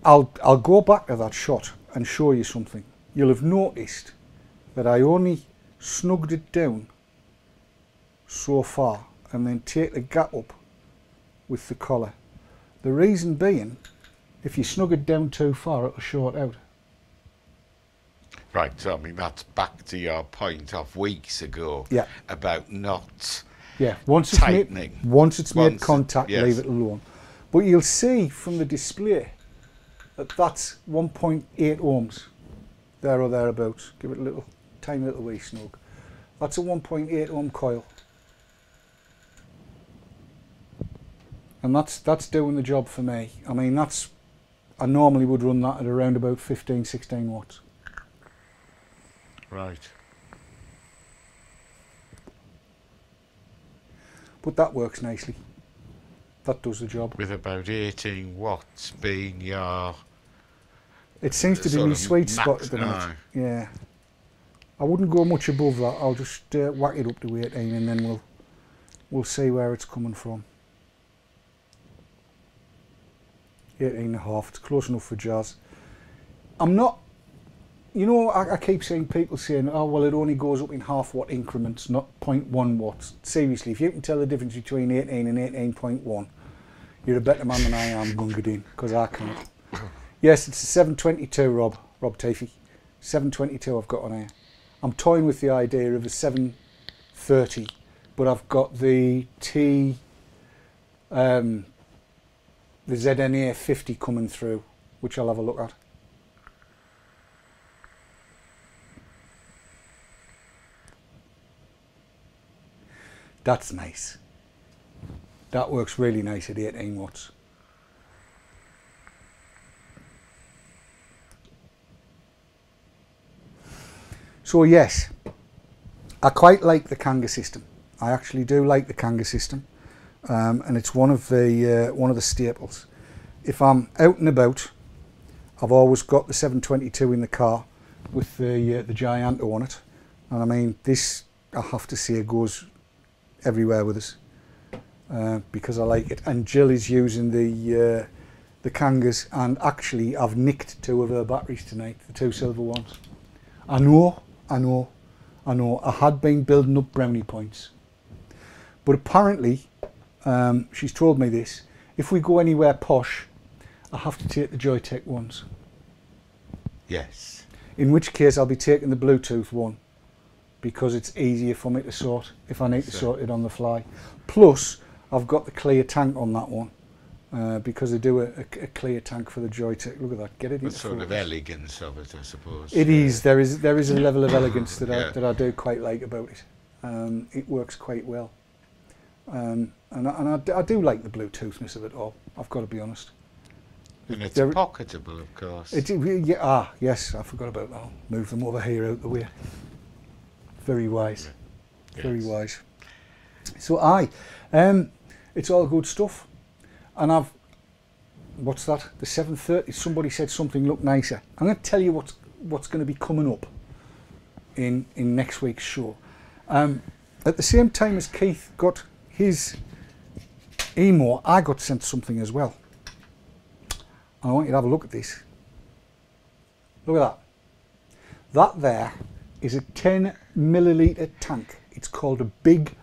I'll I'll go back to that shot and show you something you'll have noticed that I only snugged it down so far and then take the gap up with the collar the reason being if you snug it down too far it'll short out Right, so I mean, that's back to your point of weeks ago Yeah. about not. Yeah, once it's made, Tightening. once it's made Once- contact, yes. leave it alone. But you'll see from the display that's 1.8 ohms, there or thereabouts. Give it a little, tiny little wee snug. That's a 1.8 ohm coil. And that's that's doing the job for me. I mean, that's I normally would run that at around about 15, 16 watts. Right. But that works nicely. That does the job. With about 18 watts being your. It seems to be my sweet spot at the minute. Yeah. I wouldn't go much above that. I'll just uh, whack it up to 18 and then we'll we'll see where it's coming from. 18 and a half. It's close enough for jazz. I'm not you know, I, I keep seeing people saying, oh, well, it only goes up in half watt increments, not 0.1 watts. Seriously, if you can tell the difference between 18 and 18.1, you're a better man than I am, Gunga Din, because I can't. Yes, it's a 722, Rob, Rob Tafey. 722 I've got on here. I'm toying with the idea of a 730, but I've got the T, um, the ZNA 50 coming through, which I'll have a look at. That's nice. That works really nice at 18 watts. So yes, I quite like the Kanger system. I actually do like the Kanger system, um, and it's one of the uh, one of the staples. If I'm out and about, I've always got the 722 in the car with the uh, the Gianto on it, and I mean this I have to say goes everywhere with us uh, because I like it. And Jill is using the uh, the Kangers, and actually I've nicked two of her batteries tonight, the two silver ones. I know, I know, I know. I had been building up brownie points, but apparently um, she's told me this. If we go anywhere posh, I have to take the Joyetech ones. Yes. In which case, I'll be taking the Bluetooth one because it's easier for me to sort if I need to sort it on the fly. Plus, I've got the clear tank on that one uh, because they do a, a, a clear tank for the Joyetech. Look at that, get it The into sort of elegance of it, I suppose. It is. There is there is a level of elegance that I that I do quite like about it. Um, it works quite well, um, and I, and I, do like the Bluetoothness of it all. I've got to be honest. And it's there- pocketable, of course. It, yeah, ah, yes, I forgot about that. I'll move them over here out the way. Very wise. Very Yes. wise. So aye, um, it's all good stuff, and I've. What's that? The seven thirty. Somebody said something looked nicer. I'm going to tell you what's what's going to be coming up in in next week's show. Um, at the same time as Keith got his emo, I got sent something as well. I want you to have a look at this. Look at that. That there is a 10 milliliter tank. It's called a Big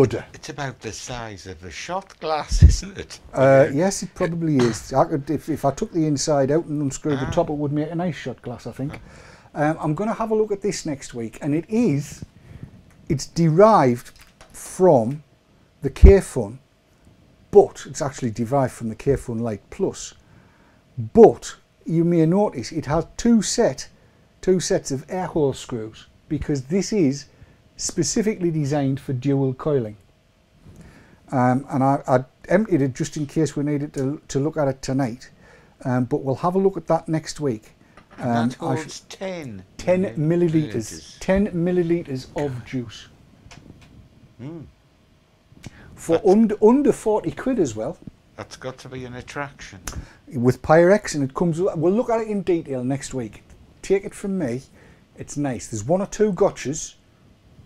Buddha. It's about the size of a shot glass, [laughs] isn't it? Uh, yes, it probably is. I could, if, if I took the inside out and unscrewed the Ah. top, it would make a nice shot glass, I think. Um, I'm going to have a look at this next week, and it is, it's derived from the Kayfun, but it's actually derived from the Kayfun Lite Plus. But you may notice it has two set, two sets of air hole screws because this is specifically designed for dual coiling. Um, and I, I emptied it just in case we needed to, to look at it tonight. Um, but we'll have a look at that next week. And Um, that holds 10. 10 milli- milliliters, 10 milliliters of juice. Mm. For under, under 40 quid as well. That's got to be an attraction. with Pyrex and it comes we'll look at it in detail next week take it from me it's nice there's one or two gotchas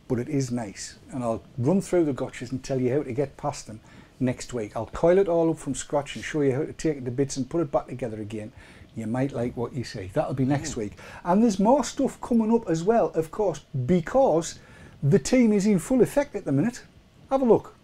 but it is nice. And I'll run through the gotchas and tell you how to get past them next week. I'll coil it all up from scratch and show you how to take it to bits and put it back together again. You might like what you see that'll be next hmm. week. And there's more stuff coming up as well of course because the team is in full effect at the minute. Have a look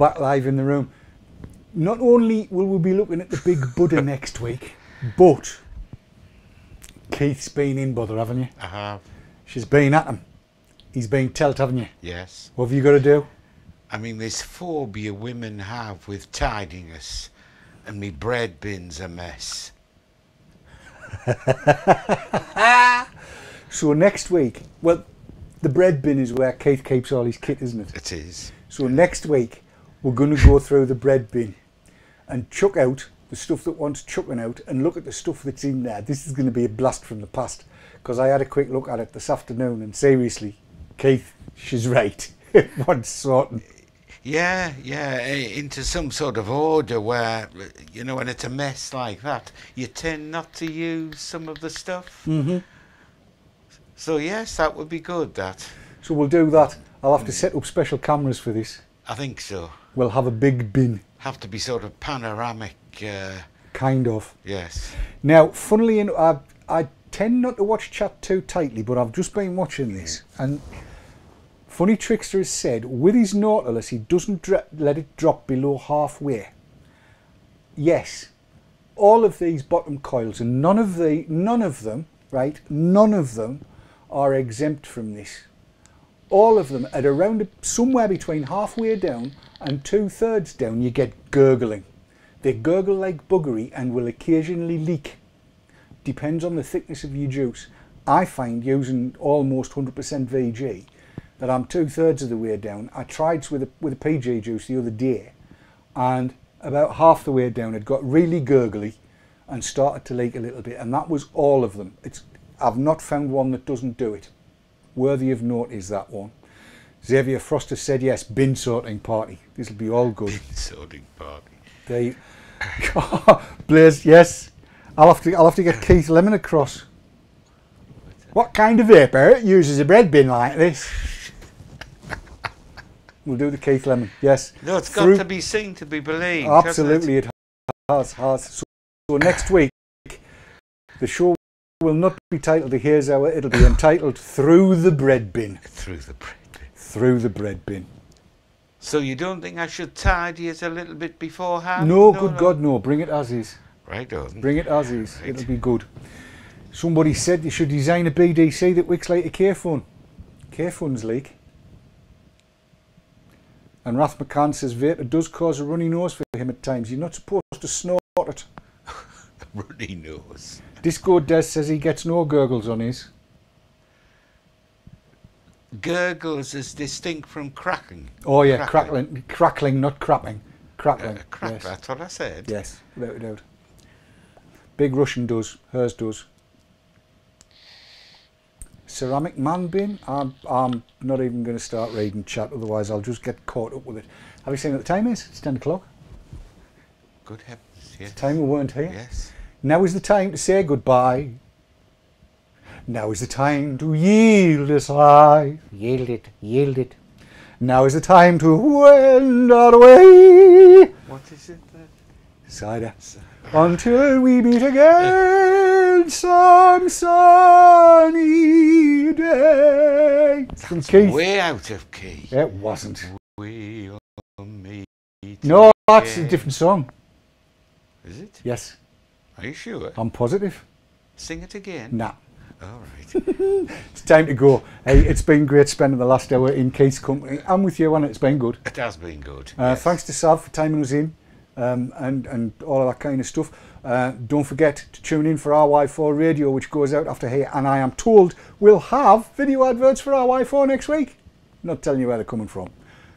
back live in the room. Not only will we be looking at the big Buddha [laughs] next week, but Keith's been in bother, haven't you? I have. She's been at him. He's been telt, haven't you? Yes. What have you got to do? I mean, this phobia women have with tidiness, and me bread bin's a mess. [laughs] So next week, well, the bread bin is where Keith keeps all his kit, isn't it? It is. So next week, we're going to go through the bread bin and chuck out the stuff that wants chucking out, and look at the stuff that's in there. This is going to be a blast from the past because I had a quick look at it this afternoon, and seriously, Keith, she's right. it wants sorting. Yeah, yeah, into some sort of order where, you know, when it's a mess like that, you tend not to use some of the stuff. Mm-hmm. So, yes, that would be good, that. So we'll do that. I'll have to set up special cameras for this. I think so. We'll have a big bin, Have to be sort of panoramic, uh, kind of. yes. Now, funnily enough, I, I tend not to watch chat too tightly, but I've just been watching this, and Funny Trickster has said with his Nautilus he doesn't let it drop below halfway. Yes, all of these bottom coils, and none of the none of them, right? None of them are exempt from this. All of them at around somewhere between halfway down and two thirds down, you get gurgling. They gurgle like buggery and will occasionally leak depends on the thickness of your juice. I find using almost 100% VG that I'm two thirds of the way down. I tried with a, with a PG juice the other day and about half the way down it got really gurgly and started to leak a little bit and that was all of them. It's, I've not found one that doesn't do it. Worthy of note is that one. Xavier Frost has said yes, bin sorting party. This will be all good. Bin Sorting party. They, [laughs] Blaze, yes. I'll have to. I'll have to get Keith Lemon across. What kind of vapour eh? uses a bread bin like this? [laughs] We'll do the Keith Lemon. Yes. No, it's got Through- to be seen to be believed. Absolutely, it has. has. So, so next week, the show will not be titled Haze Hour." It'll be entitled "Through the Bread Bin." Through the bread. Through the bread bin. So you don't think I should tidy it a little bit beforehand? No, good God, no. Bring it as is. Right on. Bring it as is. Right. It'll be good. Somebody said you should design a BDC that wicks like a Kayfun. Kayfuns leak. And Rath McCann says vapor does cause a runny nose for him at times. You're not supposed to snort it. [laughs] Runny nose. Disco Des says he gets no gurgles on his. Gurgles is distinct from cracking. Oh yeah, Crackling. crackling, crackling, not crapping. Crackling. Uh, crack, yes. that's what I said. Yes, without a doubt. Big Russian does. Hers does. Ceramic man bin. I'm, I'm not even going to start reading chat, otherwise I'll just get caught up with it. Have you seen what the time is? It's 10 o'clock. Good heavens, yes. Time we weren't here. Yes. Now is the time to say goodbye. Now is the time to yield a high. Yield it, yield it. Now is the time to wend our way. What is it that? Cider. Until we meet again some sunny day. From Keith. Way out of key. It wasn't. We'll meet. No, that's a different song. Is it? Yes, Are you sure? I'm positive. Sing it again. Nah. All right. [laughs] It's time to go. Hey, it's been great spending the last hour in Keith's company. I'm with you, and it's been good. it has been good. Uh, yes. Thanks to Sav for timing us in um, and, and all of that kind of stuff. Uh, don't forget to tune in for RY4 Radio, which goes out after here. And I am told we'll have video adverts for RY4 next week. Not telling you where they're coming from.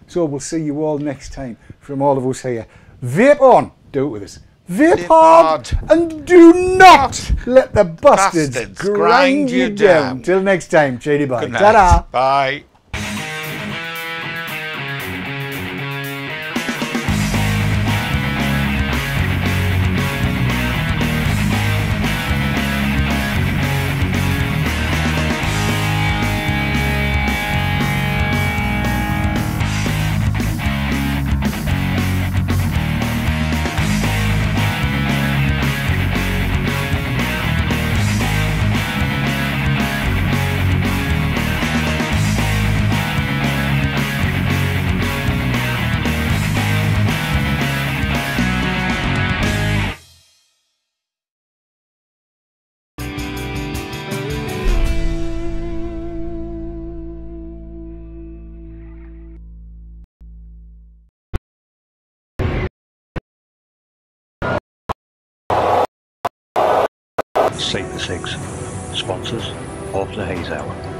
So we'll see you all next time from all of us here. Vape on! Do it with us. Vape hard, and do not let the bastards, Bastards grind, grind you down. down. Till next time, cheery bye. Ta-da! Bye. Save the Six, sponsors of the Haze Hour.